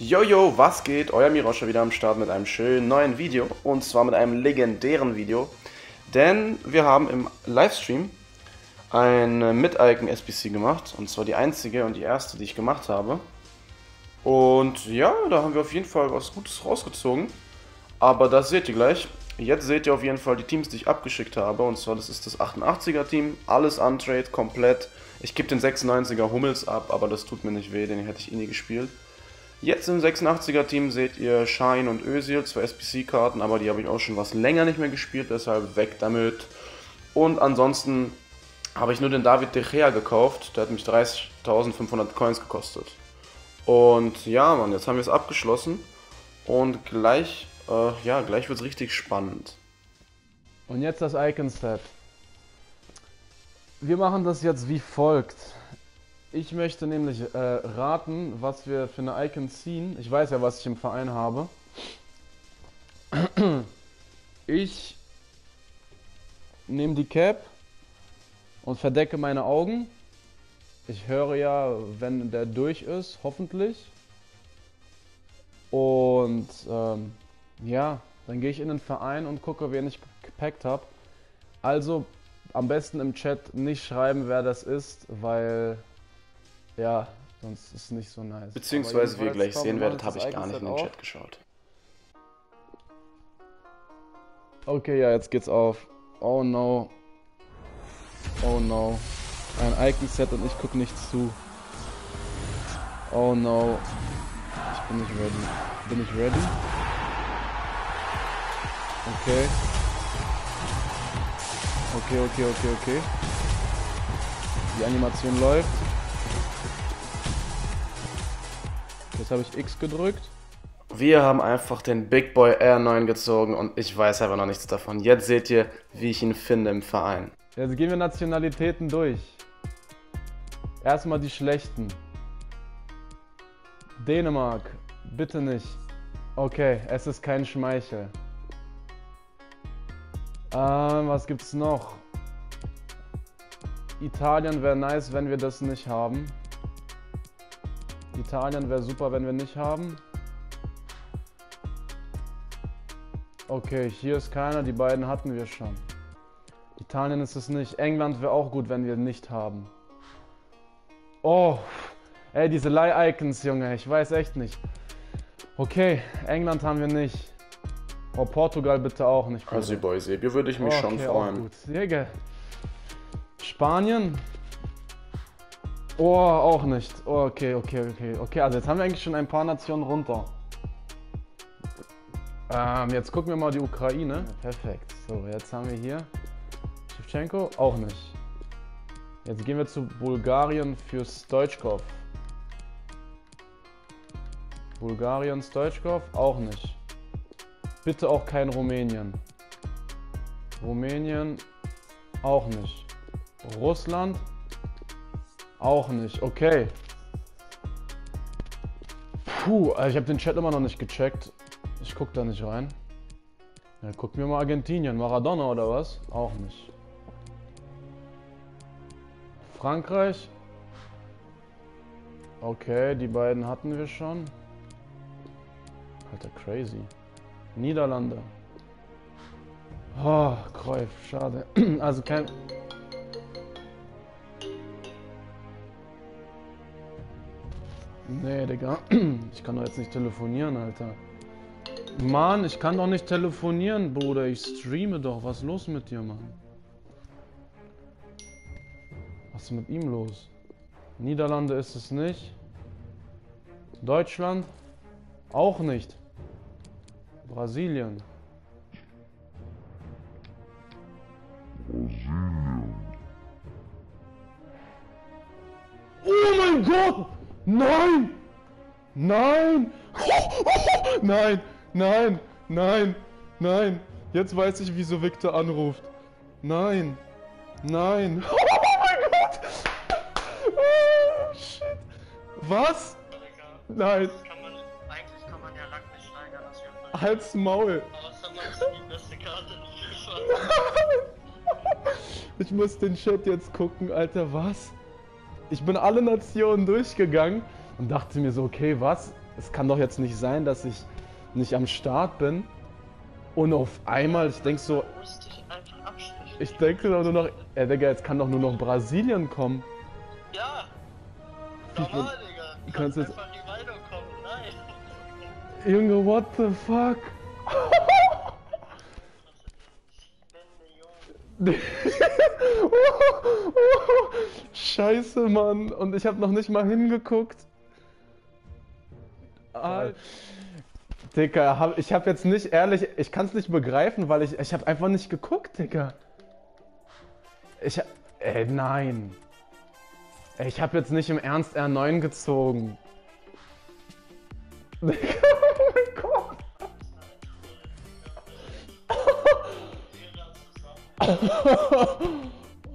Jojo, was geht? Euer Miroscha wieder am Start mit einem schönen neuen Video und zwar mit einem legendären Video, denn wir haben im Livestream ein Mit-Icon-SBC gemacht und zwar die einzige und die erste, die ich gemacht habe. Und ja, da haben wir auf jeden Fall was Gutes rausgezogen, aber das seht ihr gleich. Jetzt seht ihr auf jeden Fall die Teams, die ich abgeschickt habe und zwar das ist das 88er Team, alles untrade, komplett. Ich gebe den 96er Hummels ab, aber das tut mir nicht weh, den hätte ich eh nie gespielt. Jetzt im 86er Team seht ihr Shine und Özil, zwei SPC-Karten, aber die habe ich auch schon was länger nicht mehr gespielt, deshalb weg damit. Und ansonsten habe ich nur den David De Gea gekauft, der hat mich 30.500 Coins gekostet. Und ja, Mann, jetzt haben wir es abgeschlossen und gleich, äh, ja, gleich wird es richtig spannend. Und jetzt das Icon-Set. Wir machen das jetzt wie folgt. Ich möchte nämlich äh, raten, was wir für eine Icon ziehen. Ich weiß ja, was ich im Verein habe. Ich nehme die Cap und verdecke meine Augen. Ich höre ja, wenn der durch ist, hoffentlich. Und ähm, ja, dann gehe ich in den Verein und gucke, wen ich gepackt habe. Also am besten im Chat nicht schreiben, wer das ist, weil ja, sonst ist es nicht so nice. Beziehungsweise, wie ihr gleich sehen werdet, habe ich gar nicht in den Chat geschaut. Okay, ja, jetzt geht's auf. Oh no. Oh no. Ein Icon-Set und ich gucke nicht zu. Oh no. Ich bin nicht ready. Bin ich ready? Okay. Okay, okay, okay, okay. Die Animation läuft. Jetzt habe ich X gedrückt. Wir haben einfach den Big Boy R9 gezogen und ich weiß aber noch nichts davon. Jetzt seht ihr, wie ich ihn finde im Verein. Jetzt gehen wir Nationalitäten durch. Erstmal die schlechten. Dänemark, bitte nicht. Okay, es ist kein Schmeichel. Ähm, was gibt's noch? Italien wäre nice, wenn wir das nicht haben. Italien wäre super, wenn wir nicht haben. Okay, hier ist keiner, die beiden hatten wir schon. Italien ist es nicht. England wäre auch gut, wenn wir nicht haben. Oh, ey, diese Leih-Icons, Junge, ich weiß echt nicht. Okay, England haben wir nicht. Oh, Portugal bitte auch nicht. Also, Boy, Sebio würde ich mich okay, schon freuen. Gut. Jäger. Spanien Oh, auch nicht. Oh, okay, okay, okay. Okay, also jetzt haben wir eigentlich schon ein paar Nationen runter. Ähm, jetzt gucken wir mal die Ukraine. Perfekt. So, jetzt haben wir hier Shevchenko. Auch nicht. Jetzt gehen wir zu Bulgarien für Stoichkov. Bulgarien, Stoichkov. Auch nicht. Bitte auch kein Rumänien. Rumänien. Auch nicht. Russland. Auch nicht, okay. Puh, also ich habe den Chat immer noch nicht gecheckt. Ich guck da nicht rein. Ja, gucken wir mal Argentinien. Maradona oder was? Auch nicht. Frankreich. Okay, die beiden hatten wir schon. Alter, crazy. Niederlande. Oh, Kreuf, schade. Also kein... Nee, Digga. Ich kann doch jetzt nicht telefonieren, Alter. Mann, ich kann doch nicht telefonieren, Bruder. Ich streame doch. Was ist los mit dir, Mann? Was ist mit ihm los? Niederlande ist es nicht. Deutschland? Auch nicht. Brasilien. Brasilien. Oh mein Gott! Nein! Nein! Nein! Nein! Nein! Nein! Jetzt weiß ich, wieso Victor anruft. Nein! Nein! Oh mein Gott! Oh, shit! Was? Nein! Eigentlich kann man ja Lack nicht steigern, das wird Halt's Maul! Außer man ist die beste Karte Ich muss den Chat jetzt gucken, Alter, was? Ich bin alle Nationen durchgegangen und dachte mir so, okay, was? es kann doch jetzt nicht sein, dass ich nicht am Start bin und auf einmal, ich denk so, ich denke doch nur noch, ey Digga, jetzt kann doch nur noch Brasilien kommen. Ja! Normal, Digga. Du kannst jetzt-! Junge, what the fuck? Scheiße, Mann. Und ich habe noch nicht mal hingeguckt. Ah, Digga, hab, ich habe jetzt nicht ehrlich, ich kann es nicht begreifen, weil ich, ich habe einfach nicht geguckt, Digga. Ich, hab- ey, nein. Ich habe jetzt nicht im Ernst R9 gezogen. Oh mein Gott.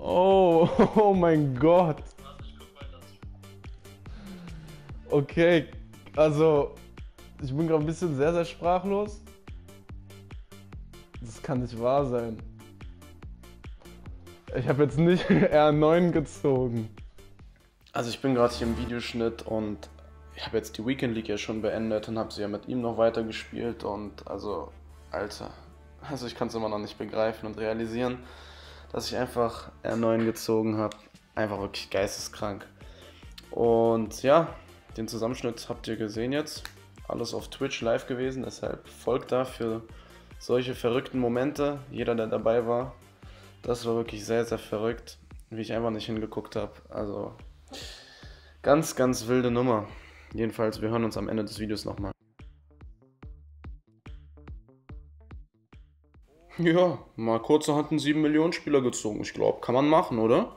Oh, oh mein Gott. Okay, also ich bin gerade ein bisschen sehr, sehr sprachlos. Das kann nicht wahr sein. Ich habe jetzt nicht R9 gezogen. Also ich bin gerade hier im Videoschnitt und ich habe jetzt die Weekend League ja schon beendet und habe sie ja mit ihm noch weiter gespielt und also, Alter, also ich kann es immer noch nicht begreifen und realisieren, dass ich einfach R9 gezogen habe. Einfach wirklich geisteskrank. Und ja, den Zusammenschnitt habt ihr gesehen jetzt. Alles auf Twitch live gewesen, deshalb folgt da für solche verrückten Momente. Jeder, der dabei war, das war wirklich sehr, sehr verrückt, wie ich einfach nicht hingeguckt habe. Also Ganz, ganz wilde Nummer. Jedenfalls, wir hören uns am Ende des Videos nochmal. Ja, mal kurzerhand einen 7 Millionen Spieler gezogen. Ich glaube, kann man machen, oder?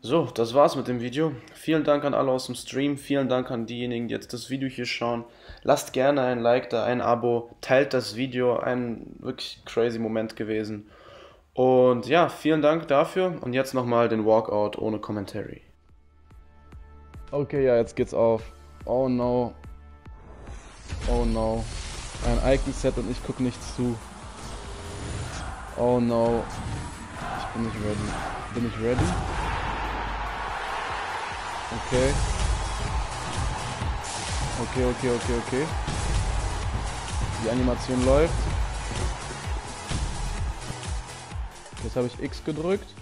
So, das war's mit dem Video. Vielen Dank an alle aus dem Stream. Vielen Dank an diejenigen, die jetzt das Video hier schauen. Lasst gerne ein Like da, ein Abo. Teilt das Video. Ein wirklich crazy Moment gewesen. Und ja, vielen Dank dafür. Und jetzt nochmal den Walkout ohne Commentary. Okay, ja, jetzt geht's auf. Oh no. Oh no. Ein Icon-Set und ich guck nicht zu. Oh no. Ich bin nicht ready. Bin ich ready? Okay. Okay, okay, okay, okay. Die Animation läuft. Jetzt habe ich X gedrückt.